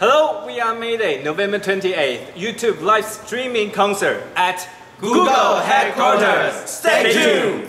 Hello, we are Mayday, November 28th, YouTube live streaming concert at Google headquarters. Stay tuned.